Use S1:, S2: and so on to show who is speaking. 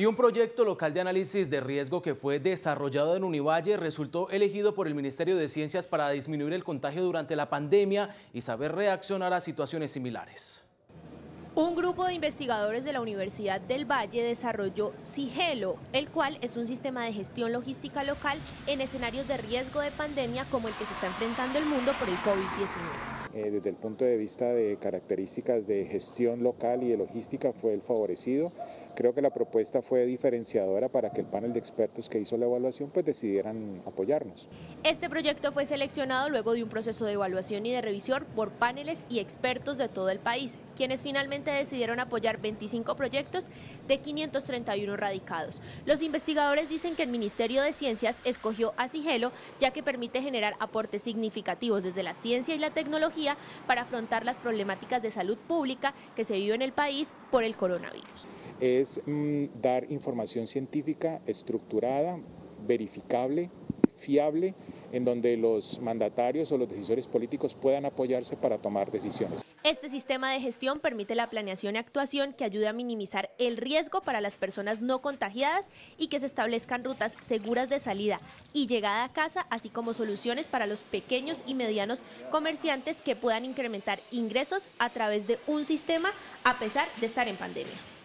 S1: Y un proyecto local de análisis de riesgo que fue desarrollado en Univalle resultó elegido por el Ministerio de Ciencias para disminuir el contagio durante la pandemia y saber reaccionar a situaciones similares.
S2: Un grupo de investigadores de la Universidad del Valle desarrolló Sigelo, el cual es un sistema de gestión logística local en escenarios de riesgo de pandemia como el que se está enfrentando el mundo por el COVID-19.
S3: Eh, desde el punto de vista de características de gestión local y de logística fue el favorecido. Creo que la propuesta fue diferenciadora para que el panel de expertos que hizo la evaluación pues decidieran apoyarnos.
S2: Este proyecto fue seleccionado luego de un proceso de evaluación y de revisión por paneles y expertos de todo el país, quienes finalmente decidieron apoyar 25 proyectos de 531 radicados. Los investigadores dicen que el Ministerio de Ciencias escogió a Sigelo ya que permite generar aportes significativos desde la ciencia y la tecnología para afrontar las problemáticas de salud pública que se vive en el país por el coronavirus
S3: es mm, dar información científica estructurada, verificable, fiable, en donde los mandatarios o los decisores políticos puedan apoyarse para tomar decisiones.
S2: Este sistema de gestión permite la planeación y actuación que ayude a minimizar el riesgo para las personas no contagiadas y que se establezcan rutas seguras de salida y llegada a casa, así como soluciones para los pequeños y medianos comerciantes que puedan incrementar ingresos a través de un sistema a pesar de estar en pandemia.